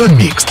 Zone Mixte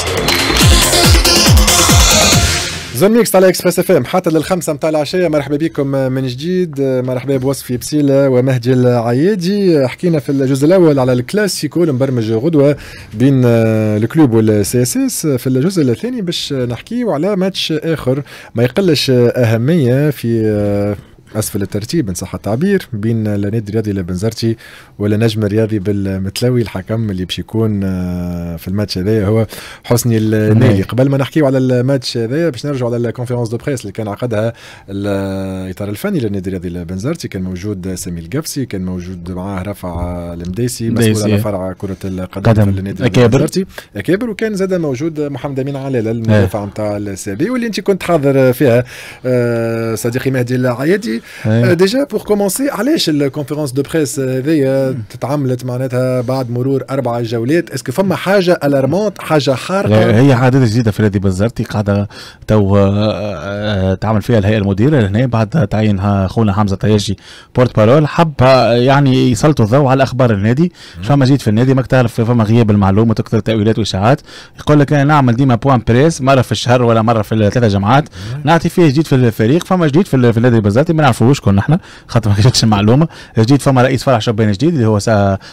Zone Mixte على Express FM حتى للخمسة متاع العشية. مرحبا بكم من جديد. مرحبا بوصفي بسيلة ومهدي العيادي. حكينا في الجزء الأول على الكلاسيكو المبرمج غدوة بين ال club وال CSS في الجزء الثاني باش نحكيو على ماتش آخر ما يقلش أهمية في أسفل الترتيب إن صح التعبير بين النادي الرياضي البنزرتي والنجم الرياضي بالمتلوي الحكم اللي باش يكون آه، في الماتش هذايا هو حسني النالي قبل ما نحكيو على الماتش هذايا باش نرجعوا على ال conférence de presse اللي كان عقدها الاطار الفني للنادي الرياضي البنزرتي كان موجود سامي القفسي كان موجود معاه رفع المديسي مسؤول على فرع كرة القدم في النادي البنزرتي أكابر. وكان زاد موجود محمد أمين علالة المدافع نتاع ال CAB واللي أنت كنت حاضر فيها آه، صديقي مهدي العيادي. déjà pour commencer علاش ال conférence de presse هذيا تتعملت معناتها بعد مرور أربع جولات est-ce que فما حاجة alarmante حاجة حارقه هي عادة جديدة في نادي بنزرتي قاعدة تو آه، آه، تعمل فيها الهيئة المديرة هنا بعد تعيين خونا حمزة طياجي porte-parole حب يعني يسلطوا الضوء على أخبار النادي. فما جيت في النادي ما تعرف فما غياب المعلومة تكثر تأويلات وإشاعات. يقول لك أنا نعمل ديما point presse مرة في الشهر ولا مرة في الثلاثه جمعات نعطي فيه جديد في الفريق فما جديد في النادي البنزرتي ما نعرفوش كنا إحنا خاطر ما كانتش المعلومه جديد فما رئيس فرع شبان جديد اللي هو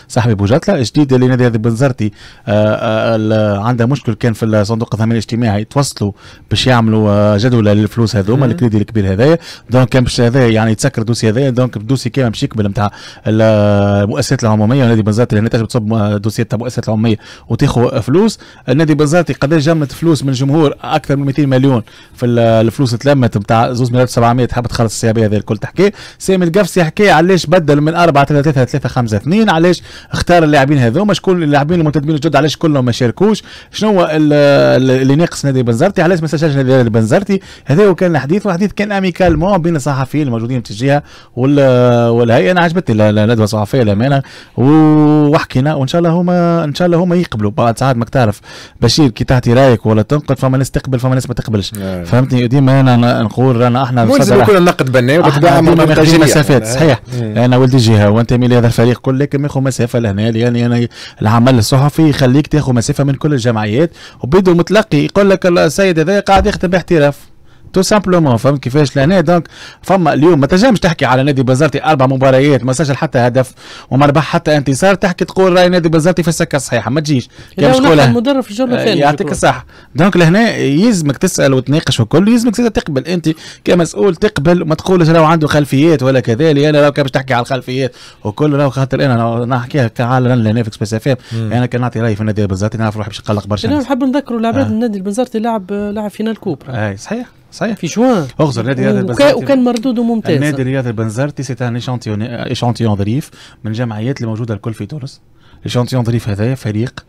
صاحبي بوجاتلا. جديد اللي نادي بنزرتي آه، آه، عنده مشكل كان في صندوق التامين الاجتماعي توصلوا باش يعملوا آه، جدول للفلوس هذوما الكريدي الكبير هذايا. donc كان باش هذايا يعني يتسكر ال dossier هذايا. donc ال dossier كامل باش يكمل نتاع المؤسسات العمومية. ونادي بنزرتي اللي تنجم تصب دوسيات تاع المؤسسات العمومية وتاخذ فلوس. النادي بنزرتي قداش جمت فلوس من الجمهور أكثر من 200 مليون. في الفلوس تلمت نتاع 2700 تحب تخلص السيابية هذه الكل تحكي. سامي القفصي حكى علاش بدل من 4 3 3 3 5 2 علاش اختار اللاعبين هذوما شكون اللاعبين المنتدبين الجدد علاش كلهم ما شاركوش؟ شنو هو اللي ناقص نادي بنزرتي؟ علاش ما سجلش نادي بنزرتي؟ هذا هو كان الحديث والحديث كان اميكال مو بين الصحفيين الموجودين في الجهة والهيئة. أنا عجبتني الندوة الصحفية الامانه وحكينا وإن شاء الله هما إن شاء الله هما يقبلوا. بعد ساعات ما تعرف بشير كي تعطي رايك ولا تنقد فما ناس تقبل فما ناس ما تقبلش. نعم. فهمتني؟ ديما أنا نقول انا أحنا مو لازم يكون النقد بناء وبالطبيعه ماخذين مسافات صحيح. أنا ولد جهة وانتمي لهذا الفريق كل لكن ماخذ مسافة لهنا؟ يعني أنا العمل الصحفي يخليك تاخذ مسافة من كل الجمعيات وبدو متلقي يقول لك السيد هذا قاعد يخدم باحتراف. تو simplement فهمت كيفاش لهنا؟ donc فما اليوم ما تنجمش تحكي على نادي بنزرتي أربع مباريات ما سجل حتى هدف وما ربح حتى انتصار تحكي تقول راهي نادي بنزرتي في السكة الصحيحة ما تجيش. كان تقول المدرب في الجولة الثانية يعطيك الصحة. donc لهنا يلزمك تسأل وتناقش وكل يلزمك زاد تقبل أنت كمسؤول تقبل ما تقولش راهو عنده خلفيات ولا كذا لي أنا راهو باش تحكي على الخلفيات وكل راهو خاطر أنا نحكيها كإعلامي لهنا في اكسبريس اف ام أنا كان نعطي رأيي في النادي البنزرتي نعرف روحي باش نقلق برشا أنا نحب نذكروا العباد آه. النادي البنزرتي لعب لعب finale coupe راهو. أي صحيح. صحيح. في جوان اغزر نادي رياض البنزرتي. وكان مردود ممتاز النادي رياض البنزرتي سي ان ايشانتيون ظريف من الجمعيات اللي موجودة الكل في تونس. ايشانتيون ظريف هذا فريق.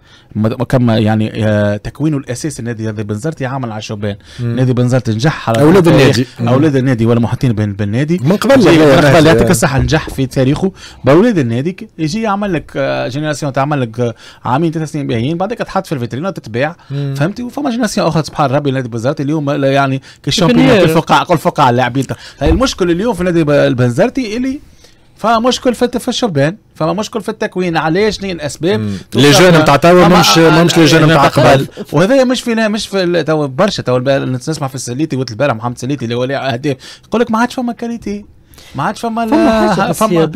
كما يعني آه، تكوينه الاساسي النادي هذا بنزرتي عامل على الشبان نادي بنزرتي نجح على أولاد النادي. أولاد النادي ولا محيطين بالنادي من قبل من قبل يعطيك الصحة نجح في تاريخه. بأولاد النادي يجي يعمل لك جينيراسيون آه، تعمل لك آه، عامين ثلاث سنين باهيين بعدك تحط في الفيترينا تتباع فهمتي؟ وفما جينيراسيون أخرى سبحان ربي نادي بنزرتي اليوم يعني كالشامبيون كل فقاع كل فقاع اللاعبين المشكل اليوم في نادي البنزرتي اللي فمشكل في في الشبان فما مشكل في التكوين. علاش شنو الاسباب لجان نتاع توا مش مش لجان نتاع قبل. وهذا مش فينا مش في تو برشا تو نسمع في السليتي وقت البارح محمد السليتي اللي هو هداف يقول لك ما عادش فما qualité ما عادش فما فما فما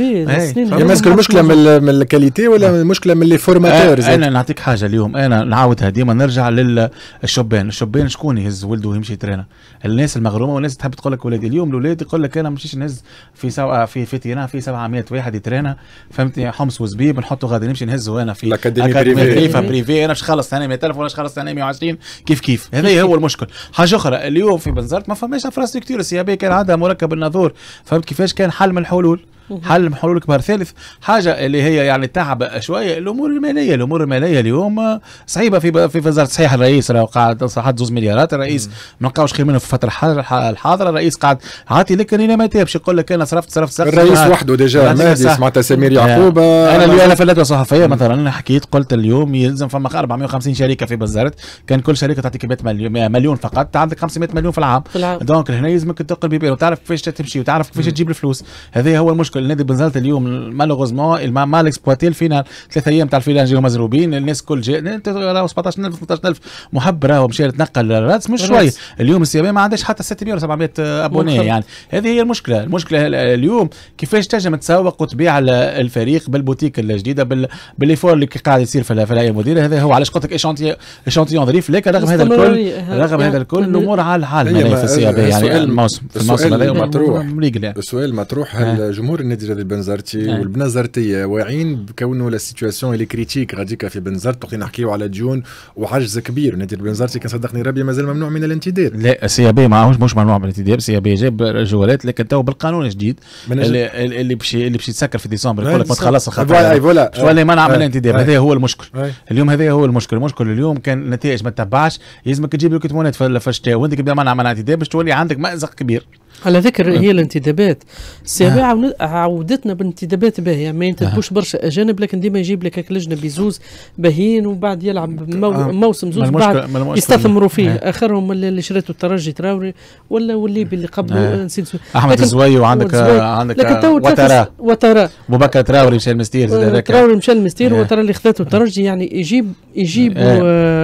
هي est-ce que المشكلة من من ال qualité ولا المشكلة من les formateurs أنا نعطيك حاجة اليوم. أنا نعاودها. ديما نرجع للشبان الشبان شكون يهز ولده ويمشي يترينا؟ الناس المغرومة والناس تحب تقول لك ولادي. اليوم الاولاد يقول لك أنا مشيش نهز في soit في في terrain في 700 واحد يترينا. فهمتني؟ حمص وزبيب نحطه غادي نمشي نهزه أنا في ال académie privée privée أنا مش خلص أنا 100000 ولا خلص أنا 120 كيف كيف؟ هذا هو المشكل. حاجة أخرى. اليوم في بنزرت ما فماش infrastructure ال CAB كان عندها مركب الناظور. فهمت كيفاش كان حل من الحلول؟ حل من حلول كبار ثالث حاجة اللي هي يعني تعب شوية الأمور المالية. الأمور المالية اليوم صعيبة في في وزارة صحيح الرئيس راه قاعد صحت زوز مليارات. الرئيس ما لقاوش خير منه في الفترة الحاضرة. الرئيس قاعد عاطي لك أنا ما تابش يقول لك؟ أنا صرفت صرفت صرفت الرئيس وحده déjà مهدي سمعت سمير يعقوب. أنا اللي أنا في الندوه الصحفية مثلا أنا حكيت قلت اليوم يلزم فما 450 شركة في بنزرت كان كل شركة تعطيك 100 مليون فقط. عندك 500 مليون في العام, في العام. donc هنا يلزمك تدق بيبان وتعرف كيفاش تمشي وتعرف كيفاش تجيب الفلوس. هذا هو المشكل donc النادي بنزرت اليوم مالوغوزمون ما مال اكسبلوتي الفينال ثلاث أيام تاع الفينال جاو مزروبين الناس الكل جاء راهو 17000 18000 محب راهو مشى يتنقل الراتس مش شوية اليوم السي ما عندهاش حتى 600 ولا 700 ابوني يعني. هذه هي المشكلة. المشكلة اليوم كيفاش تنجم تسوق وتبيع الفريق بالبوتيك الجديدة بال بالليفور اللي قاعد يصير في الأيام المديره هذا هو علاش قلت لك ايشانتيون ظريف. لكن رغم هذا الكل رغم هذا الكل الأمور على الحال في السي يعني الموسم في الموسم هذا مطروح. السؤال مطروح. هل جمهور النادي الرياضي بنزرتي والبنزرتيه واعيين بكونه la situation اللي critique غاديكا في بنزرت وقت نحكيو على ديون وعجز كبير. النادي البنزرتي كان صدقني ربي مازال ممنوع من الانتداب لا السي بي ماهوش مش ممنوع من الانتداب السي بي جاب جوارات لكن تو بالقانون الجديد اللي اللي باش اللي باش يتسكر في ديسمبر. يقول لك ما تخلص الخطر voilà شنو اللي منع من الانتداب هذا هو المشكل. اليوم هذا هو المشكل. المشكل اليوم كان النتائج ما تتبعش. لازمك تجيب له recrutement ات في الشتاء. وانت كبدا منع من الانتداب باش تولي عندك مأزق كبير. على ذكر هي الانتدابات. ال CAB عودتنا بالانتدابات باهية ما ينتدبوش برشا أجانب لكن ديما يجيب لك هيك الأجنبي زوز باهيين وبعد يلعب مو موسم زوز بعد يستثمروا فيه. آخرهم اللي شريته الترجي تراوري ولا والليبي اللي قبله نسيت أحمد الزوي وعندك عندك لكن واتارا. واتارا. بكر تراوري مشى المستير تراوري مشى المستير واتارا اللي خذته الترجي يعني يجيب يجيب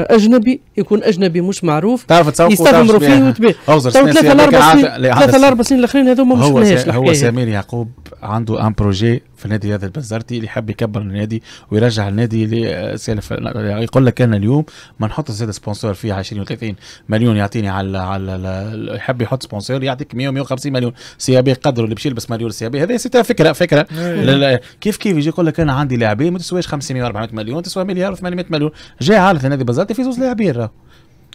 أجنبي يكون أجنبي مش معروف. تعرف تسوق يستثمروا فيه وتبيع. ثلاثة سنين ثلاثة لأربع سنين الأخرين هذوما مش هو هو سمير يعقوب عنده ان بروجي في النادي هذا البنزرتي اللي يحب يكبر النادي ويرجع النادي لسالف يقول لك أنا اليوم ما نحط زاد سبونسور فيه 20 و30 مليون يعطيني على على يحب يحط سبونسور يعطيك 100 150 مليون. سي بي قدره اللي بيشيل يلبس مليون سي بي هذه فكره فكرة. كيف كيف يجي يقول لك أنا عندي لاعبين ما تسواش 500 400 مليون تسوى مليار و800 مليون. جاي عارف النادي بنزرتي في زوج لاعبين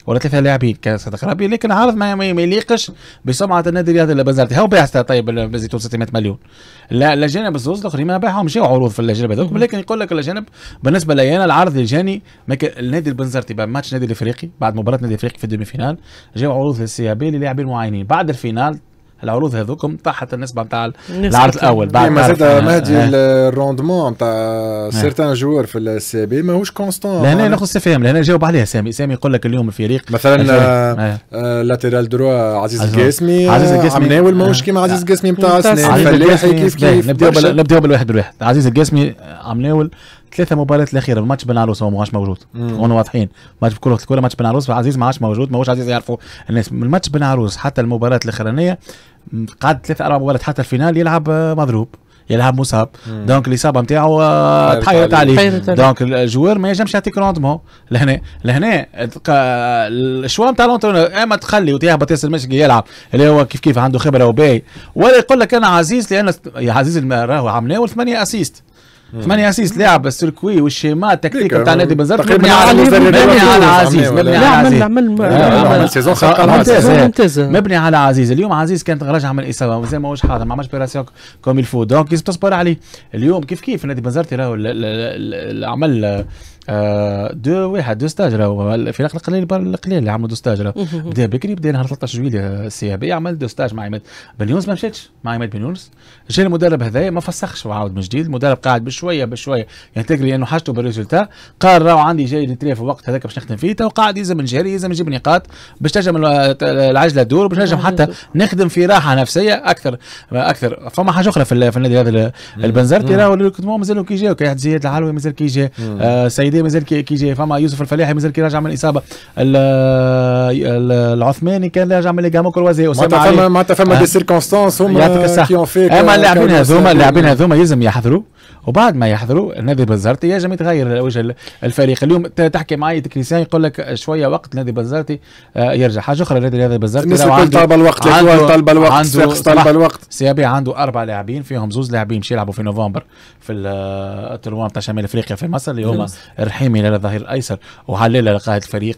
ولا ثلاثة لاعبين كصدق ربي لكن عارض ما, ما يليقش بسمعة النادي الرياضي اللي بنزرتي هو باع طيب بن زيتون 600 مليون. لا الاجانب الزوز الآخرين ما باعهم جاوا عروض في الاجانب هذوك. لكن يقول لك الاجانب بالنسبة لي أنا العرض اللي جاني النادي البنزرتي بعد ماتش نادي الإفريقي بعد مباراة نادي الافريقي في ال demi-finale جاوا عروض للسي بي للاعبين معينين. بعد ال finale العروض هذوكم طاحت النسبة نتاع العرض الأول بعد ما زاد مهدي ال rendement نتاع certains joueurs في السي بي ماهوش constant لهنا ناخذ استفهام لهنا جاوب عليها سامي سامي يقول لك اليوم الفريق مثلا latéral droit عزيز القاسمي عزيز القاسمي عمناول ماهوش كيما عزيز القاسمي نتاع سنين. فلاحي كيف. كيف نبداو بالواحد بالواحد عزيز القاسمي عمناول ثلاثة مباريات الأخيرة الماتش بن عروس هو ما عادش موجود هون واضحين. ماتش بكره الكوره ماتش بن عروس عزيز ما عادش موجود ما عزيز يعرفوا الناس. من الماتش بن عروس حتى المباراة الأخرانية قعد ثلاث أربع مباريات حتى ال finale يلعب مضروب يلعب مصاب. donc الإصابة نتاعو تحيرت عليه donc ال joueur ما ينجمش يعطيك rendement لهنا لهنا ال choix نتاع إما تخلي وتهبط ياسر مشكي يلعب اللي هو كيف كيف عنده خبرة وباي. ولا يقول لك أنا عزيز لأن يا عزيز راهو عملناه ثمانية assists ثمانية assists لاعب ال circuit وال schéma ال tactique نتاع نادي بنزرت مبني على مبني على عزيز مبني على عزيز عمل saison ممتازة مبني على عزيز اليوم عزيز كانت راجع من اصابه مازال ماهوش حاضر ما عملش préparation comme il faut donc لازم تصبر عليه اليوم كيف كيف نادي بنزرتي راهو عمل آه deux واحد deux stages راهو الفريق القليل القليل اللي عملوا deux stages راهو بدأ بكري بدأ نهار 13 جويلية السي بي عمل deux stages مع عماد بن يونس ما مشاتش مع عماد بن يونس جا المدرب هذايا ما فسخش وعاود من جديد. المدرب قاعد بشوية بشوية ينتقل لأنه حاجته بال résultat. قال راهو عندي جاي نتري في الوقت هذاك باش نخدم فيه. تو قاعد يلزم نجري يلزم نجيب نقاط باش تنجم العجلة تدور باش نجم حتى نخدم في راحة نفسية أكثر أكثر. فما حاجة أخرى في, النادي هذا البنزرتي راهو مازالوا كي جاو كي زياد العلوي مازال كي جا آه سيدي مازال كي جا فما يوسف الفلاحي مازال كي راجع من الإصابة. العثماني كان راجع من ligaments croisés. معناتها فما des circonstances هما en fait أما اللاعبين هذوما اللاعبين هذوما يلزم يحضروا. وبعد ما يحضروا النادي بنزرتي يجب يتغير وجه الفريق. اليوم تحكي معي تكنيسيان يقول لك شوية وقت النادي بنزرتي آه، يرجع. حاجة أخرى النادي بنزرتي الناس الكل طالبه الوقت طالبه الوقت طالبه الوقت. سيابي عنده أربع لاعبين فيهم زوز لاعبين مش يلعبوا في نوفمبر في التورنوا بتاع شمال إفريقيا في مصر اللي هما الرحيمي للظهير الأيسر وعليلة قائد الفريق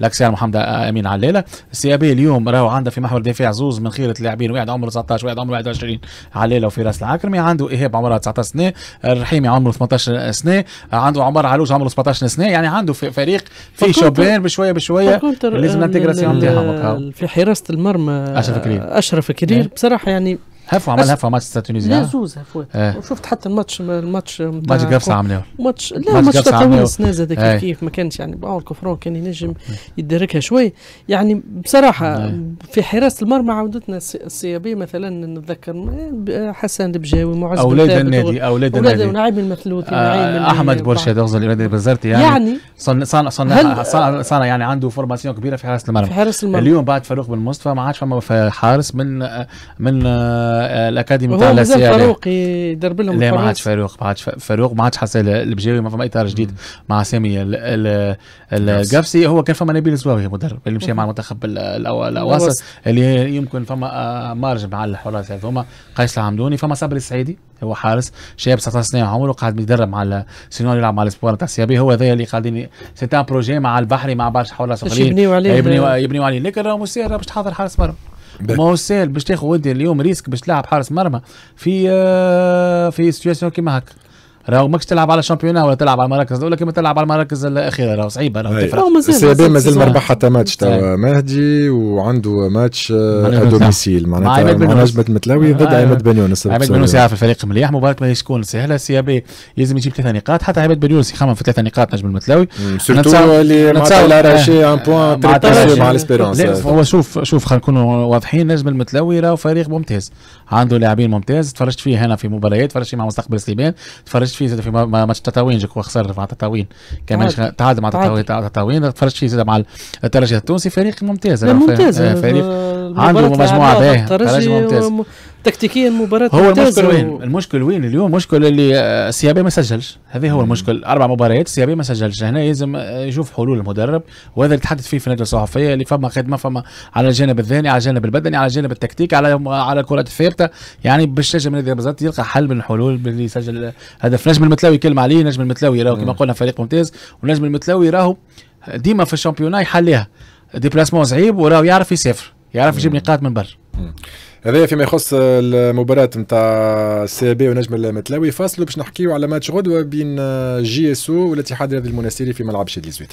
الاكسيال محمد أمين عليلة. السيابي اليوم راهو عنده في محور الدفاع زوز من خيرة اللاعبين واحد عمره 19 واحد عمره 21 عليلة وفي راس العكرمي عنده إيهاب عمره 19 سنة الرحيمي عمره 18 سنة عنده عمر علوش عمره 17 سنة يعني عنده فريق في شوبين بشوية بشوية لازم ال intégration نتاعهم في حراسة المرمى أشرف كرير أشرف كرير بصراحة يعني هفوا عمل هفوا ماتش تونيزيا لا زوز هفوات آه. وشفت حتى ال match ال match match قفصه عملوه ماتش لا ماتش تطاوين السنة زاد كيف كيف ما كانش يعني coup franc كان ينجم يدركها شوي. يعني بصراحة في حراسه المرمى عودتنا السيابيه مثلا نتذكر حسن البجاوي معز أولاد النادي أولاد النادي. ونعيم المثلوثي آه أحمد بورشا دغزل النادي بزرتي. يعني يعني صنع صنع صنع صنع يعني عنده formation كبيرة في حراسه المرمى. في حراسه المرمى. اليوم بعد فاروق بن مصطفى ما عادش فما حارس من من ال académie تاع السي فاروق يدرب لهم لا ما عادش فاروق ما عادش فاروق ما عادش حسن البجاوي ما فما إطار جديد مع سامي. القفسي هو كان فما نبيل الزواوي مدرب اللي مشى مع المنتخب الأواسط اللي يمكن فما marge مع الحراس. هذوما قيس العمدوني فما صبري السعيدي هو حارس شاب 19 سنة عمره قاعد بيدرب مع ال seniors يلعب مع ال espoirs تاع السيابي هو ذا اللي قاعدين c'est projet مع البحري مع برشا حراس اخرين يبنيو عليه. يبنيو يبنيو عليه. لكن راهو سهل باش تحضر حارس مرمى ما هو سهل باش تاخذ ودي اليوم risque باش تلعب حارس مرمى في في situation كيما هكا. راهو ماكش تلعب على ال championnat ولا تلعب على المراكز الأولى كما تلعب على المراكز الأخيرة. راهو صعيبة راهو تفرق. السي مازال ما ربح حتى ماتش توا مهدي وعنده ماتش domicile. معناتها مع نجمة المتلاوي ضد عماد بن يونس. عماد بن يونس يعرف الفريق مليح. مبارك ما تكون سهله السي بي لازم يجيب ثلاثة نقاط. حتى عماد بن يونس يخمم في ثلاثة نقاط نجم المتلاوي. surtout اللي معناتها a arraché un point très مع ال Espérance هو شوف شوف خلينا نكونوا واضحين. نجم المتلاوي راهو فريق ممتاز. عنده لاعبين ممتاز. تفرجت فيه هنا في مباريات. تفرجت فيه مع مستقبل سليمان. تفرجت فيه في ماتش تطاوين جو خسر مع تطاوين كمان تعادل. مع تطاوين تطاوين تفرجت فيه مع الترجي التونسي فريق ممتاز. ممتاز. فريق عنده مجموعة باهية تكتيكيا مباراة هو المشكل وين؟ المشكل وين؟ اليوم المشكل اللي السيابي ما سجلش. هذا هو المشكل. أربع مباريات السيابي ما سجلش. هنا لازم يشوف حلول المدرب. وهذا اللي تحدث فيه في النادي الصحفيه اللي فما خدمة فما على الجانب الذهني على الجانب البدني على الجانب التكتيكي على على الكرات الثابتة. يعني باش نجم النادي يلقى حل من الحلول اللي يسجل هدف. نجم المتلاوي كلمة عليه نجم المتلاوي راهو كما قلنا فريق ممتاز. ونجم المتلاوي راهو ديما في ال championnat يحليها. déplacement صعيب وراهو يعرف يسافر. يعرف يجيب نقاط من برا. هذا فيما يخص المباراة نتاع السي بي ونجم المتلاوي فاصلوا باش نحكيو على ماتش غدوة بين جي إس أو والاتحاد الرياضي المنستيري في ملعب شادلي زويتن